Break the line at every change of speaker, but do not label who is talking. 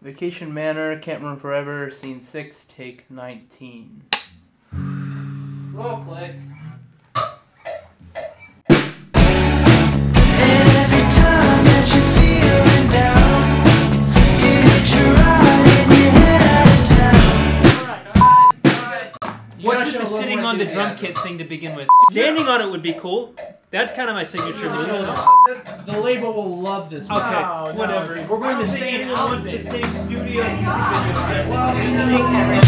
Vacation Manor, Can't Run Forever, Scene 6, Take 19. Roll click.
On the drum kit thing to begin with? Standing on it would be cool. That's kind of my signature move.
The, the label will love this.
Okay,
No, no,
whatever.
dude.
We're going
I
the same
anyone
outfit,
wants
the same studio. music video.
Well,